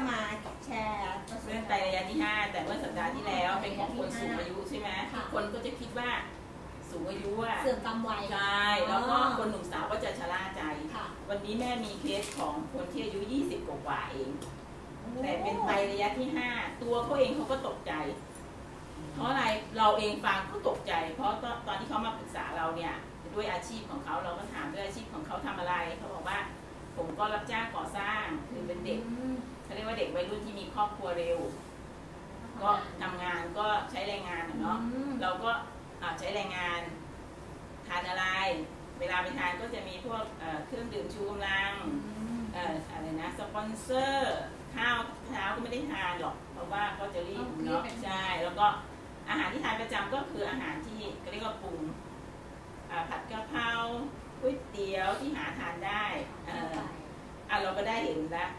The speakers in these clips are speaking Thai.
จะมาแชร์ประสบเรื่องการณ์ไตระยะที่ 5 แต่เมื่อสัปดาห์ที่แล้วเป็นของคนสูงอายุใช่ไหมค่ะคนก็จะคิดว่าสูงอายุอะเสื่อมตามวัยใช่แล้วก็คนหนุ่มสาวก็จะชะล่าใจค่ะวันนี้แม่มีเคสของคนที่อายุ 20 กว่าๆเอง แต่เป็นไตระยะที่ 5 ตัวเขาเองเขาก็ตกใจ เพราะอะไรเราเองฟังก็ตกใจ เพราะตอนตอนที่เขามาปรึกษาเราเนี่ยด้วยอาชีพของเขาเราก็ถามด้วยอาชีพของเขาทำอะไรเขาบอกว่า ผมก็รับจ้างก่อสร้างคือเป็นเด็กอืม เขาเรียกว่าเด็กวัยรุ่นที่มีครอบครัวเร็ว ก็ทำงานก็ใช้แรงงานอะเนาะอืมเราก็อ่าใช้แรงงานทานอะไร เวลาไปทานก็จะมีพวกเอ่อเครื่องดื่มชูกำลังอืมเอ่ออะไรนะสปอนเซอร์ข้าวเช้าก็ไม่ได้ทานหรอก เพราะว่าก็จะรีบเนาะใช่แล้วก็อาหารที่ทานประจำก็คืออาหารที่ก็เรียกว่าปรุงอ่าผัดกะเพราก๋วยเตี๋ยวที่หาทานได้เอ่ออะเราก็ได้เห็นแล้ว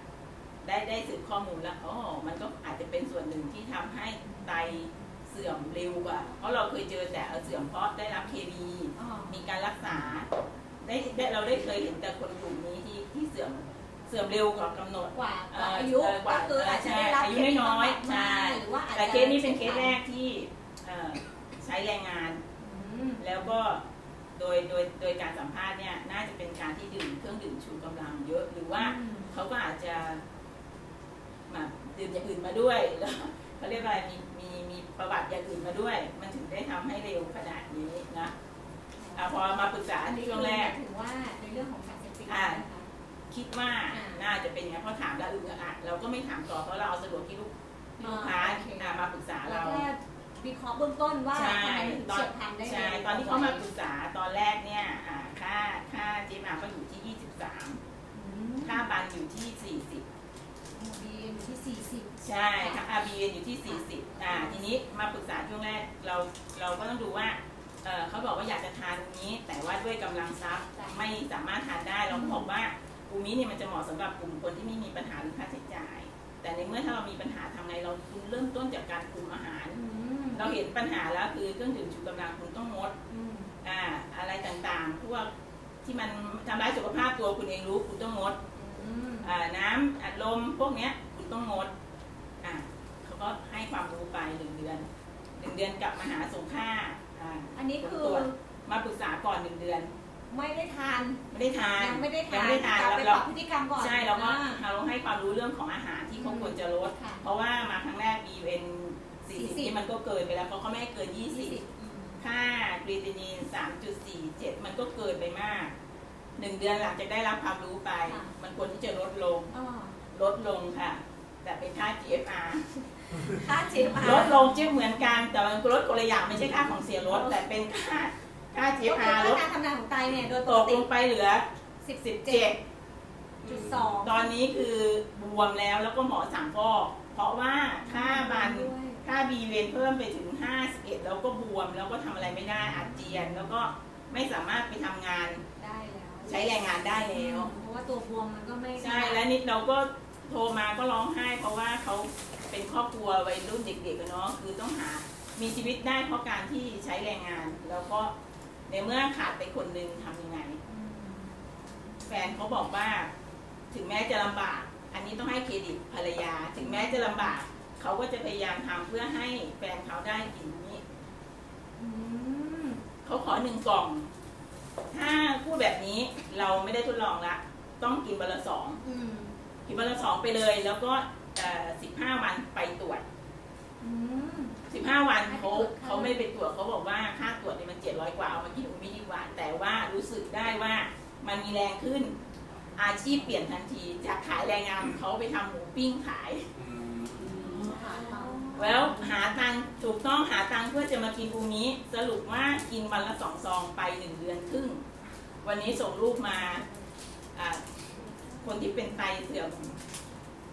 ได้ได้สืบข้อมูลแล้วอ๋อมันก็อาจจะเป็นส่วนหนึ่งที่ทำให้ไตเสื่อมเร็วกว่า เพราะเราเคยเจอแต่เสื่อมเพราะได้รับเคมีอ๋อมีการรักษาได้ได้เราได้เคยเห็นแต่คนกลุ่มนี้ที่ที่เสื่อมเสื่อมเร็วกว่ากำหนดกว่าเอ่กว่าออายุเอ่อกว่าก็คืออาจจะได้รับอายุไม่น้อยเคมีบำบัดใช่มาหรือว่าอาจจะแต่เคสนี้เป็นเคสแรกที่เอ่อใช้แรงงานอืมแล้วก็โดยโดยโดยการสัมภาษณ์เนี่ยน่าจะเป็นการที่ดื่มเครื่องดื่มชูกำลังเยอะหรือว่าอืมเขาก็อาจจะ มาดื่มอย่างอื่นมาด้วยแล้วเขาเรียกว่าอะไรมีมีมีประวัติอย่างอื่นมาด้วย มันถึงได้ทำให้เร็วขนาดนี้นะอะพอมาปรึกษาที่ช่วงแรกถือว่าในเรื่องของสารเสพติดอ่านะคะคิดว่าอ่าน่าจะเป็นอย่างนั้นเพราะถามแล้วอึกระอักเราก็ไม่ถามต่อเพราะเราเอาสะดวกที่ลูกที่ลูกค้าอ่าโอเคอ่ามาปรึกษาเราเราแค่วิเคราะห์เบื้องต้นว่าใช่ทำไมถึงตอนเฉียบพลันได้ใช่ร็วตอนที่เขามาปรึกษาตอนแรกเนี่ยอ่าค่าค่าเจมาก็อยู่ที่ 23อืมค่าบันอยู่ที่40บี อยู่ที่สี่สิบใช่ค่ะ RBN อยู่ที่ 40อ่าทีนี้มาปรึกษาช่วงแรกเราเราก็ต้องดูว่าเออเขาบอกว่าอยากจะทานตรงนี้ แต่ว่าด้วยกำลังทรัพย์ไม่สามารถทานได้เราก็บอกว่ากลุ่มนี้เนี่ยมันจะเหมาะสำหรับกลุ่มคนที่ไม่มีปัญหาเรื่องค่าใช้จ่าย แต่ในเมื่อถ้าเรามีปัญหาทำไงเราคุณเริ่มต้นจากการคุมอาหารอืมเราเห็นปัญหาแล้วคือเครื่องดื่มชูกำลังคุณต้องงดอืมอ่าอะไรต่างๆพวกที่มันทำร้ายสุขภาพตัวคุณเองรู้คุณต้องงดอืมอ่าน้ำอัดลมพวกเนี้ยคุณ ต้องงดอ่าเขาก็ให้ความรู้ไปหนึ่งเดือนหนึ่งเดือนกลับมาหาส่งค่าอ่าอันนี้คือผลตรวจมาปรึกษาก่อนหนึ่งเดือน ไม่ได้ทานไม่ได้ทาน ยังไม่ได้ทานยังไม่ได้ทานกลับไปเราปรับพฤติกรรมก่อนใช่เราก็อ่า เราให้ความรู้เรื่องของอาหารที่เขาอืมควรจะลด ค่ะเพราะว่ามาครั้งแรก BUN 40 40 นี่มันก็เกินไปแล้วเพราะเขาไม่ให้เกินยี่สิบ20 อืม ค่ากรีตินีน 3.47 มันก็เกินไปมาก หนึ่งเดือนหลังจากได้รับความรู้ไปมันควรที่จะลดลงอ๋อลดลงค่ะ แต่เป็นค่า GFR ค่าเจ็บลดลงจึงเหมือนกัน แต่มันลดคนละอย่างไม่ใช่ค่าของเสียลดแต่เป็นค่าค่าก็คือ GFR ลดการทำงานของไตเนี่ยโดยปตกกติลงไปเหลือสิบสิบเจ็ด17จุดสองตอนนี้คือบวมแล้วแล้วก็หมอสั่งฟอกเพราะว่าค่าบันด้วยค่าบีเวนเพิ่มไปถึง 51 แล้วก็บวม แล้วก็ทำอะไรไม่ได้อาเจียน แล้วก็ไม่สามารถไปทำงานได้แล้ว ใช้แรงงานได้แล้ว เพราะว่าตัวบวมมันก็ไม่ใช่แล้วนิดเราก็ โทรมาก็ร้องไห้ เพราะว่าเขาเป็นครอบครัววัยรุ่นเด็กๆเนาะคือต้องหามีชีวิตได้เพราะการที่ใช้แรงงาน แล้วก็ในเมื่อขาดไปคนหนึ่งทำยังไง แฟนเขาบอกว่า ถึงแม้จะลำบาก อันนี้ต้องให้เครดิตภรรยา ถึงแม้จะลำบาก เขาก็จะพยายามทำเพื่อให้แฟนเขาได้กินนี้เขาขอหนึ่งกล่อง ถ้าพูดแบบนี้เราไม่ได้ทดลองละ ต้องกินวันละสอง อืมกินวันละสองไปเลย แล้วก็สิบห้าวันไปตรวจอืมสิบห้าวันให้ไปเขาตรวจค่ะเขาไม่ไปตรวจเขาบอกว่าค่าตรวจเนี่ยมันเจ็ดร้อยกว่าเอามากินอุมิดีกว่า แต่ว่ารู้สึกได้ว่ามันมีแรงขึ้น อาชีพเปลี่ยนทันทีจากขายแรงงานเขาไปทำหมูปิ้งขายหาทางแล้วหาตังค์ถูกต้องหาตังค์เพื่อจะมากินอูมิสรุปว่ากินวันละสองซองไปหนึ่งเดือนครึ่ง วันนี้ส่งรูปมาอ่า คนที่เป็นไตเสื่อม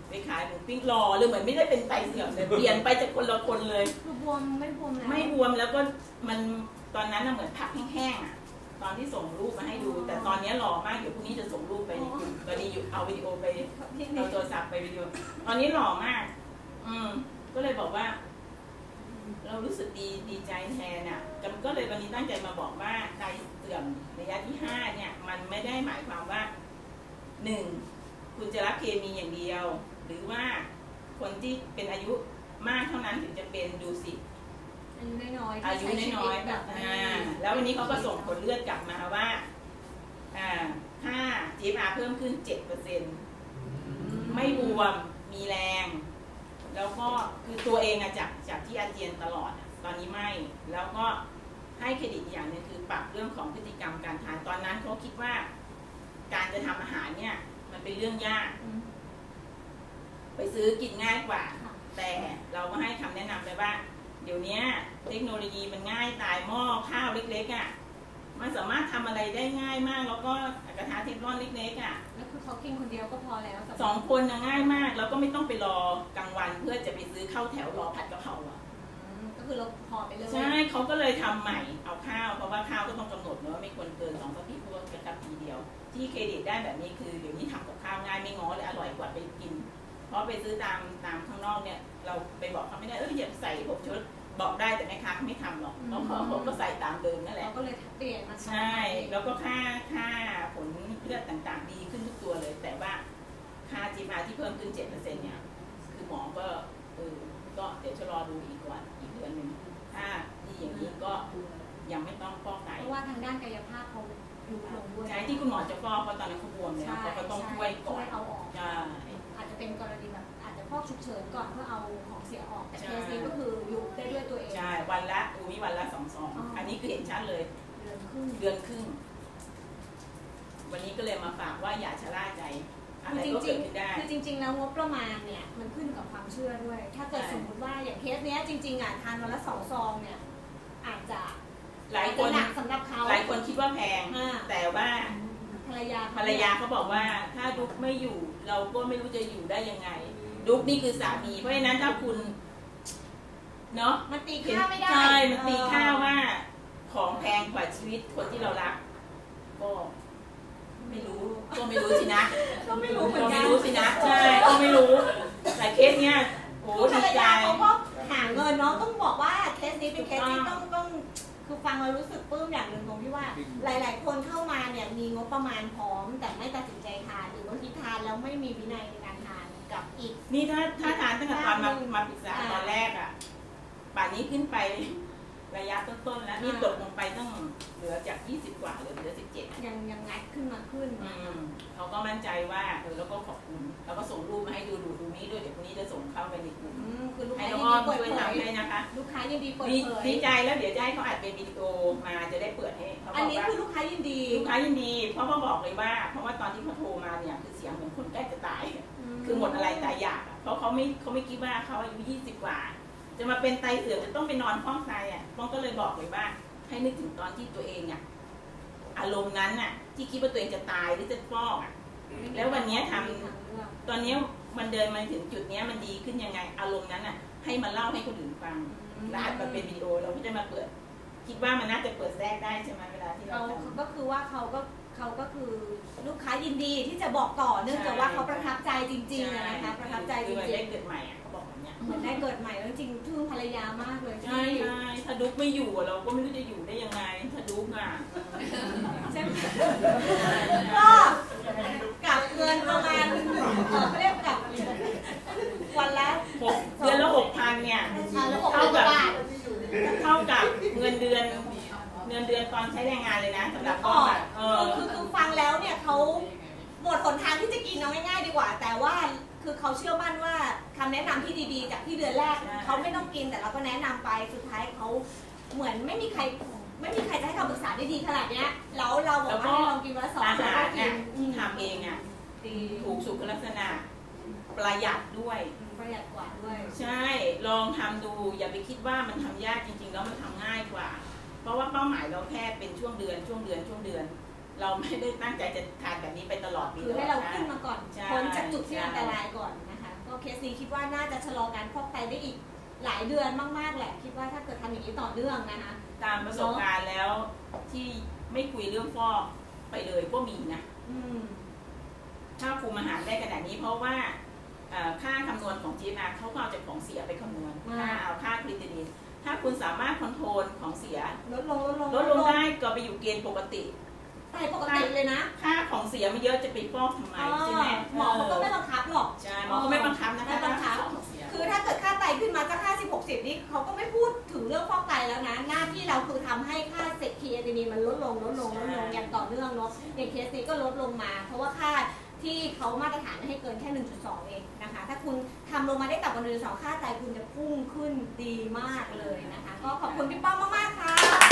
ไปขายหมูปิ้งรอหรือเหมือนไม่ได้เป็นไตเสื่อมเลยเปลี่ยนไปจากคนละคนเลยคือบวมไม่บวมแล้วไม่บวมแล้วก็มันตอนนั้นน่ะเหมือนผักแห้งๆอะตอนที่ส่งรูปมาให้ดู แต่ตอนนี้หล่อมากเดี๋ยวพรุ่งนี้จะส่งรูปไปในกลุ่มตอนนี้อยู่เอาวิดีโอไปพี่เอาโทรศัพท์ไปวิดีโอ ตอนนี้หล่อมาก อืม ก็เลยบอกว่า เรารู้สึกดีดีใจแทนอะก็ก็เลยวันนี้ตั้งใจมาบอกว่าไตเสื่อมระยะที่ห้าเนี่ย มันไม่ได้หมายความว่า หนึ่งคุณจะรับเคมีอย่างเดียว หรือว่าคนที่เป็นอายุมากเท่านั้นถึงจะเป็นดูสิอายุน้อยๆอายุที่ใช้ชีน้วิอยตๆแบบอ่าแล้ววันนี้เขาก็ส่งผลเลือดกลับมาว่าอ่าค่า GFR เพิ่มขึ้น7%ไม่บวมมีแรง แล้วก็คือตัวเองอะจากจากที่อาเจียนตลอดอะตอนนี้ไม่แล้วก็ให้เครดิตอีกอย่างหนึงคือปรับเรื่องของพฤติกรรมการทานตอนนั้นเขาคิดว่า การจะทำอาหารเนี่ย มันเป็นเรื่องยากอืมไปซื้อกินง่ายกว่าค่ะแต่เราก็ให้คำแนะนำไปว่า เดี๋ยวเนี้ยเทคโนโลยีมันง่ายตายหม้อข้าวเล็กๆอะ่ะมันสามารถทำอะไรได้ง่ายมาก แล้วก็กระทะเทฟลอนเล็กๆอะ่ะแล้วคือเขากินคนเดียวก็พอแล้วสำหรับสองคนนะง่ายมาก แล้วก็ไม่ต้องไปรอกลางวันเพื่อจะไปซื้อข้าวแถวรอผัดกะเพราอะอืมก็คือเราพอไป เขาก็เลยทำใหม่เอาข้าว เพราะว่าข้าวก็ต้องกำหนดเนอะว่าไม่ควรเกินสองกะปิพวกกระกับปีเดียว ที่เครดิตได้แบบนี้คือเดี๋ยวนี้ทำกับข้าวง่ายไม่ง้อเลยอร่อยกว่าไปกิน เพราะไปซื้อตามตามข้างนอกเนี่ยเราไปบอกเขาไม่ได้เอออย่าใส่หกชุดบอกได้แต่แม่ค้าเขาไม่ทำหรอกเพราะเขาก็ใส่ตามเดิมนั่นแหละเราก็เลยเปลี่ยนมาใช่ แล้วก็ค่าค่าผลเลือดต่างๆ ดีขึ้นทุกตัวเลย แต่ว่าค่าจีมาที่เพิ่มขึ้น7%เปอร์เซ็นเนี่ย คือหมอก็เออก็เดี๋ยวจะรอดูอีกก่อนอีกเดือนหนึ่งถ้า อย่างนี้ก็ยังไม่ต้องฟอกไตเพราะว่าทางด้านกายภาพเขายุบลงด้วยใช่ที่คุณหมอจะฟอกเพราะตอนนั้นเขาบวมแล้วใช่เขาก็ต้องช่วยก่อนช่วยเอาออกใช่อาจจะเป็นกรณีแบบอาจจะพอกฉุกเฉินก่อนเพื่อเอาของเสียออกแต่ใช่เคสนี้ก็คือยุบได้ด้วยตัวเองใช่วันละอูมีวันละสองซองอ๋ออัอันนี้คือเห็นชัดเลยเดือนครึ่งเดือนครึ่งวันนี้ก็เลยมาฝากว่าอย่าชะล่าใจอะไรก็จเกิริดงขึ้นได้ๆคือจริง ๆ แล้วงบประมาณเนี่ยมันขึ้นกับความเชื่อด้วย ถ้าเกิดใช่สมมุติว่าอย่างเคสเนี้ยจริงๆอะทานวันละสองซองเนี่ย อาจจะหลายคนอจจะหนักสำหรับเขาหลายคนคิดว่าแพงอ่าแต่ว่าภรรยาภรรยาเขาบอกว่า ถ้าดุ๊กไม่อยู่ เราก็ไม่รู้จะอยู่ได้ยังไง ดุ๊กนี่คือสามี เพราะฉะนั้นถ้าคุณ เนาะมันตีเห็นค่าไม่ได้ใช่มันตีค่าว่า ของแพงกว่าชีวิตคนที่เรารัก ก็ไม่รู้ก็ไม่รู้สินะก็ไม่รู้เหมือนก็กัไม่นรู้สินะใช่ก็ไม่รู้แต่เคสเนี้ยโอ้ภรดีรใจยาเขาก็หาเงินเนาะต้องบอกว่า เคสนี้เป็นเคสที่ถูต้กองต้ต้อองงคือฟังแล้วรู้สึกปลื้มอย่างหนึ่งตรงที่ว่า หลาย ๆ คนเข้ามาเนี่ยมีงบประมาณพร้อม แต่ไม่ตัดสินใจทานหรือบางทีทานแล้วไม่มีวินัยในการทานกับอีก นี่ถ้าถ้าทานตั้งแต่ตอนมาอืมมาปรึกษาอ่าตอนแรกอะป่านนี้ขึ้นไประยะต้นๆแล้วนี่อ่าตกลงไปตั้งเหลือจาก 20 กว่าเหลือเหลือ 17 ยังยังงัดขึ้นมาขึ้นอืมเขาก็มั่นใจว่าเออแล้วก็ขอบคุณ แล้วก็ส่งรูปมาให้ดูดูดูนี้ด้วยเดี๋ยวพรุ่งนี้จะส่งเข้าไปในกลุ่ม ลูกค้ายินดีเปิดดีเผยดีใจแล้วเดี๋ยวจะให้เขาอัดเป็นวิดีโอมาจะได้เปิดให้เขาบอันอกนี้ว่าคือลูกค้ายินดีลูกค้ายินดี เพราะเขาบอกเลยว่า เพราะว่าตอนที่เขาโทรมาเนี่ยคือเสียงเหมือนคนใกล้จะตาย คือหมดอะไรตายอยากอะเพราะเขาไม่เขาไม่คิดว่าเขาอายุยี่สิบกว่า จะมาเป็นไตเสื่อมจะต้องไปนอนห้องไตอะป้องก็เลยบอกเลยว่า ให้นึกถึงตอนที่ตัวเองอะอารมณ์นั้นน่ะ ที่คิดว่าตัวเองจะตายหรือจะฟอกอะ แล้ววันเนี้ยทำ ตอนเนี้ยมันเดินมาถึงจุดเนี้ยมันดีขึ้นยังไง อารมณ์นั้นอะ ให้มาเล่าให้คนอื่นฟังแล้วอัดมาเป็นวิดีโอเราก็จะมาเปิด คิดว่ามันน่าจะเปิดแทรกได้ใช่ไหมเวลาที่เราเขาทำก็คือว่าเขาก็เขาก็คือลูกค้ายินดีที่จะบอกต่อเนื่องจากว่าเขาประทับใจจริงๆอะนะคะประทับใจจคือมันริได้งเกิดใหม่อะเขาบอกแบบเนี้ยๆเหมือนได้เกิดใหม่แล้วจริงๆทึ่งภรรยามากเลยใช่ที่ใช่ถ้าดุ๊กไม่อยู่อะเราก็ไม่รู้จะอยู่ได้ยังไงถ้าดุ๊กอะใช่ไหมก็กับเงินประมาณเออเขาเรียกกับวันละหกเดือน ละหกพันเนี่ยอ่าแล้วหกพันกว่าบาทเท่ากับเงินเดือนเงินเดือนตอนใช้แรงงานเลยนะสำหรับก้อนอะเออคือคือฟังแล้วเนี่ยเขาหมดหนทางที่จะกินเอาง่ายๆดีกว่า แต่ว่าคือเขาเชื่อมั่นว่าคำแนะนำที่ดีๆ จากที่เดือนแรกใช่เขาไม่ต้องกินแต่เราก็แนะนำไปสุดท้ายเขาเหมือนไม่มีใครไม่มีใครจะให้คำปรึกษาได้ดีขนาดเนี้ยแล้วเราบอกว่าให้ลองกินวันละสองอาแล้วหาก็รกิเนี่ยนอืมทำเองอะดีถูกสุขลักษณะประหยัดด้วย ประหยัดกว่าด้วย ใช่ลองทำดูอย่าไปคิดว่ามันทำยากจริง ๆ แล้วมันทำง่ายกว่า เพราะว่าเป้าหมายเราแค่เป็นช่วงเดือนช่วงเดือนช่วงเดือน เราไม่ได้ตั้งใจจะทานแบบนี้ไปตลอดปีคือให้เราขึ้นมาก่อนใช่พ้นจากจุดที่ใช่อันตรายก่อนนะคะก็เคสนี้คิดว่าน่าจะชะลอการฟอกไตได้อีกหลายเดือนมากๆแหละ คิดว่าถ้าเกิดทำอย่างนี้ต่อเนื่องนะคะตามประสบการณ์แล้วที่ไม่คุยเรื่องฟอกไปเลยก็มีนะอืมถ้าคุมอาหารได้ขนาดนี้เพราะว่าเอ่อ ค่าคำนวณของ GMR เขาก็เอาจากของเสียไปคำนวณอ่าค่าเอาค่าคริตินินถ้าคุณสามารถคอนโทรลของเสียลดลงลดลงลดลงได้ก็ไปอยู่เกณฑ์ปกติไตปกติเลยนะ ค่าของเสียไม่เยอะจะไปฟอกทำไมใช่ไหมหมอเขาก็ไม่บังคับหรอกใช่หมอก็ไม่บังคับนะคะไม่บังคับค่าของเสียพูดถึงเรื่องฟอกไตแล้วนะ หน้าที่เราคือทำให้ค่าเซตคีเอตินีนมันลดลงลดลงลดลงอย่างต่อเนื่องเนาะอย่างเคสนี้ก็ลดลงมา เพราะว่าค่า ที่เขามาตรฐานให้เกินแค่ 1.2 เองนะคะ ถ้าคุณทำลงมาได้ต่ำกว่า 1.2 ค่าใจคุณจะพุ่งขึ้นดีมากเลยนะคะ ก็ขอบคุณพี่ป้อมมาก ๆ ค่ะ